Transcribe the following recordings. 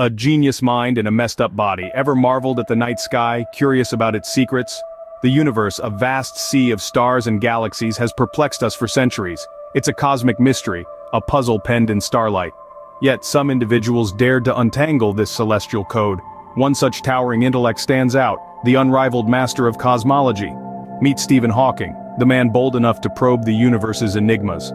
A genius mind in a messed up body, ever marveled at the night sky, curious about its secrets? The universe, a vast sea of stars and galaxies has perplexed us for centuries. It's a cosmic mystery, a puzzle penned in starlight. Yet some individuals dared to untangle this celestial code. One such towering intellect stands out, the unrivaled master of cosmology. Meet Stephen Hawking, the man bold enough to probe the universe's enigmas.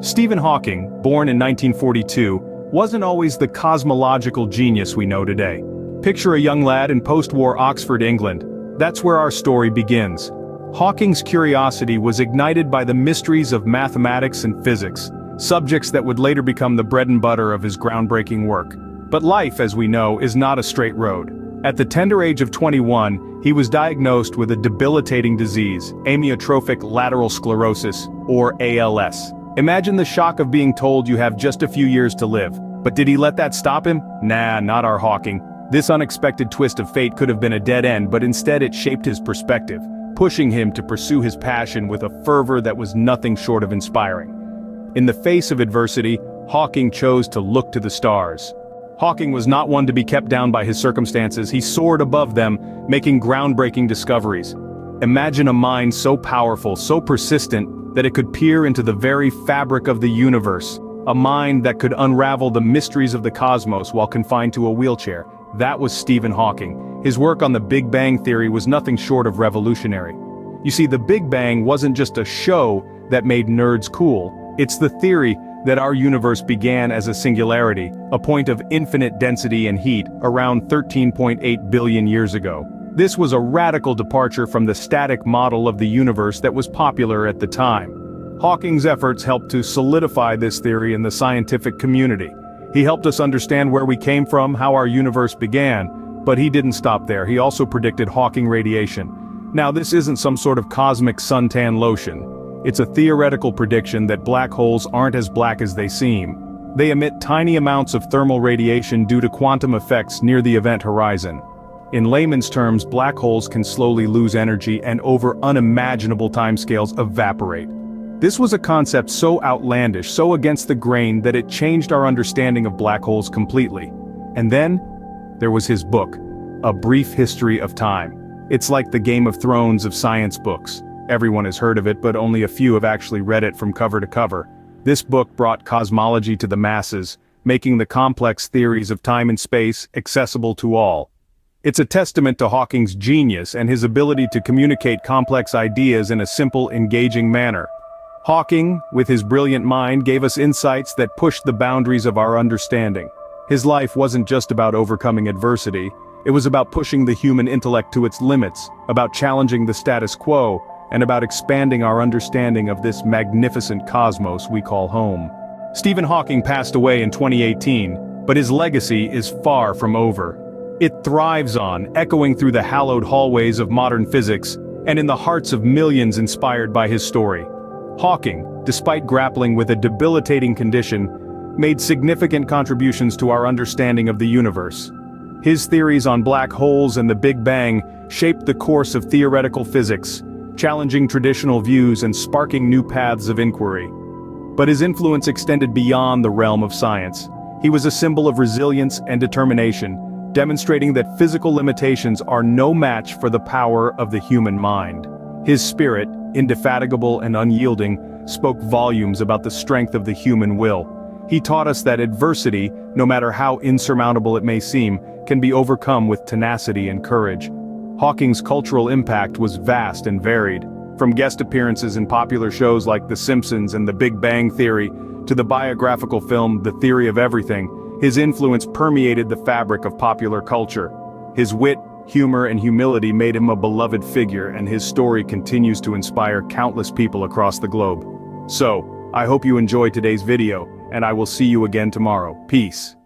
Stephen Hawking, born in 1942, wasn't always the cosmological genius we know today. Picture a young lad in post-war Oxford, England. That's where our story begins. Hawking's curiosity was ignited by the mysteries of mathematics and physics, subjects that would later become the bread and butter of his groundbreaking work. But life, as we know, is not a straight road. At the tender age of 21, he was diagnosed with a debilitating disease, amyotrophic lateral sclerosis, or ALS. Imagine the shock of being told you have just a few years to live. But did he let that stop him? Nah, not our Hawking. This unexpected twist of fate could have been a dead end but instead it shaped his perspective, pushing him to pursue his passion with a fervor that was nothing short of inspiring. In the face of adversity, Hawking chose to look to the stars. Hawking was not one to be kept down by his circumstances, he soared above them, making groundbreaking discoveries. Imagine a mind so powerful, so persistent, that it could peer into the very fabric of the universe, a mind that could unravel the mysteries of the cosmos while confined to a wheelchair. That was Stephen Hawking. His work on the Big Bang Theory was nothing short of revolutionary. You see, the Big Bang wasn't just a show that made nerds cool, it's the theory that our universe began as a singularity, a point of infinite density and heat, around 13.8 billion years ago. This was a radical departure from the static model of the universe that was popular at the time. Hawking's efforts helped to solidify this theory in the scientific community. He helped us understand where we came from, how our universe began, but he didn't stop there, he also predicted Hawking radiation. Now this isn't some sort of cosmic suntan lotion. It's a theoretical prediction that black holes aren't as black as they seem. They emit tiny amounts of thermal radiation due to quantum effects near the event horizon. In layman's terms, black holes can slowly lose energy and over unimaginable timescales evaporate. This was a concept so outlandish, so against the grain that it changed our understanding of black holes completely. And then, there was his book, A Brief History of Time. It's like the Game of Thrones of science books. Everyone has heard of it but only a few have actually read it from cover to cover. This book brought cosmology to the masses, making the complex theories of time and space accessible to all. It's a testament to Hawking's genius and his ability to communicate complex ideas in a simple, engaging manner. Hawking, with his brilliant mind gave us insights that pushed the boundaries of our understanding. His life wasn't just about overcoming adversity, it was about pushing the human intellect to its limits, about challenging the status quo, and about expanding our understanding of this magnificent cosmos we call home. Stephen Hawking passed away in 2018, but his legacy is far from over. It thrives on, echoing through the hallowed hallways of modern physics, and in the hearts of millions inspired by his story. Hawking, despite grappling with a debilitating condition, made significant contributions to our understanding of the universe. His theories on black holes and the Big Bang shaped the course of theoretical physics, challenging traditional views and sparking new paths of inquiry. But his influence extended beyond the realm of science. He was a symbol of resilience and determination, demonstrating that physical limitations are no match for the power of the human mind. His spirit, indefatigable and unyielding, spoke volumes about the strength of the human will. He taught us that adversity, no matter how insurmountable it may seem, can be overcome with tenacity and courage. Hawking's cultural impact was vast and varied, from guest appearances in popular shows like The Simpsons and The Big Bang Theory, to the biographical film The Theory of Everything, his influence permeated the fabric of popular culture. His wit, humor and humility made him a beloved figure and his story continues to inspire countless people across the globe. So, I hope you enjoyed today's video, and I will see you again tomorrow. Peace.